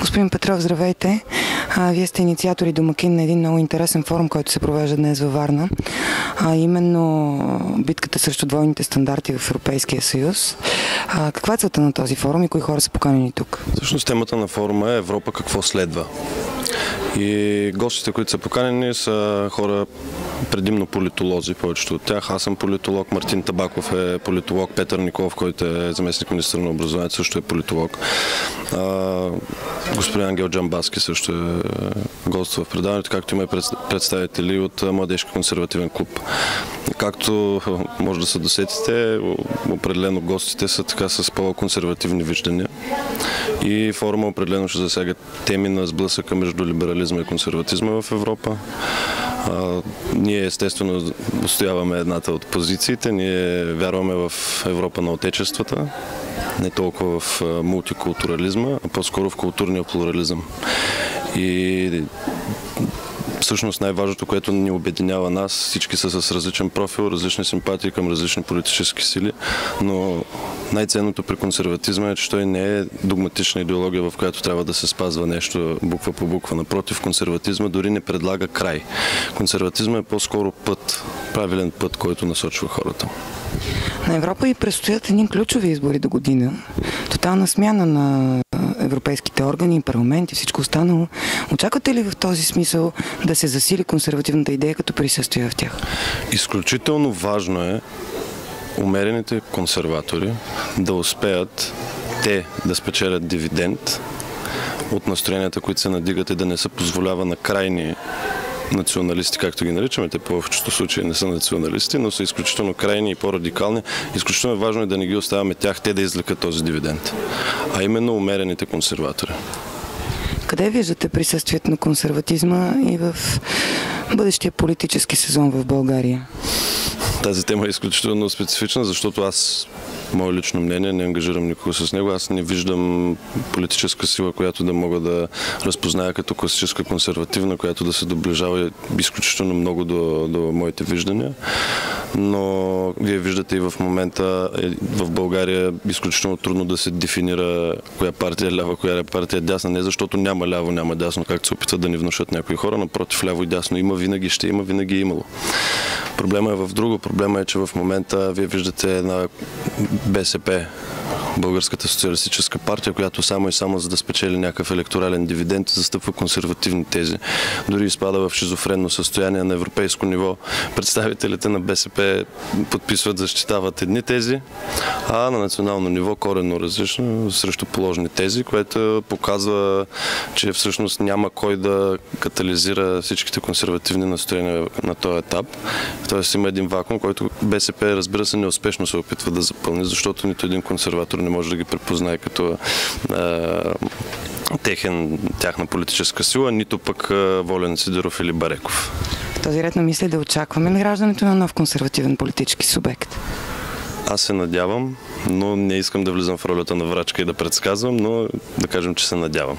Господин Петров, здравейте. Вие сте инициатор и домакин на един много интересен форум, който се провежда днес във Варна. А именно битката срещу двойните стандарти в Европейския съюз. А, каква е целта на този форум и кои хора са поканени тук? Всъщност темата на форума е Европа какво следва. И гостите, които са поканени, са хора предимно политолози, повечето от тях. Аз съм политолог, Мартин Табаков е политолог, Петър Николов, който е заместник министър на образованието, също е политолог. А, господин Ангел Джамбаски също е гост в предаването, както има и представители от Младежки консервативен клуб. Както може да се досетите, определено гостите са така с по-консервативни виждания. И форума определено ще засяга теми на сблъсъка между либерализма и консерватизма в Европа. А, ние естествено устояваме едната от позициите. Ние вярваме в Европа на отечествата, не толкова в мултикултурализма, а по-скоро в културния плурализъм. И всъщност най-важното, което ни обединява нас, всички са с различен профил, различни симпатии към различни политически сили, но най-ценното при консерватизма е, че той не е догматична идеология, в която трябва да се спазва нещо буква по буква. Напротив, консерватизма дори не предлага край. Консерватизма е по-скоро път, правилен път, който насочва хората. На Европа и предстоят едни ключови избори до година. Тотална смяна на европейските органи, парламент и всичко останало. Очаквате ли в този смисъл да се засили консервативната идея като присъствие в тях? Изключително важно е умерените консерватори да успеят те да спечелят дивиденд от настроенията, които се надигат и да не се позволява на крайни националисти, както ги наричаме. Те повечето случаи не са националисти, но са изключително крайни и по-радикални. Изключително важно е да не ги оставяме тях, те да излекат този дивиденд. А именно умерените консерватори. Къде виждате присъствието на консерватизма и в бъдещия политически сезон в България? Тази тема е изключително специфична, защото аз мое лично мнение, не ангажирам никого с него. Аз не виждам политическа сила, която да мога да разпозная като класическа консервативна, която да се доближава изключително много до, до моите виждания. Но вие виждате и в момента е, в България изключително трудно да се дефинира коя партия е лява, коя е партия е дясна. Не защото няма ляво, няма дясно, както се опитват да ни внушат някои хора. Напротив, ляво и дясно има, винаги ще има, винаги е имало. Проблема е в друго. Проблема е, че в момента вие виждате една БСП, Българската социалистическа партия, която само и само за да спечели някакъв електорален дивиденд, застъпва консервативни тези. Дори изпада в шизофренно състояние на европейско ниво. Представителите на БСП подписват, защитават едни тези, а на национално ниво коренно различно срещу положни тези, което показва, че всъщност няма кой да катализира всичките консервативни настроения на този етап. Тоест има един вакуум, който БСП, разбира се, неуспешно се опитва да запълни, защото нито един консерватор не може да ги препознае като техен, тяхна политическа сила, нито пък Волен Сидоров или Бареков. В този ред на мисли да очакваме ли раждането на нов консервативен политически субект? Аз се надявам, но не искам да влизам в ролята на врачка и да предсказвам, но да кажем, че се надявам.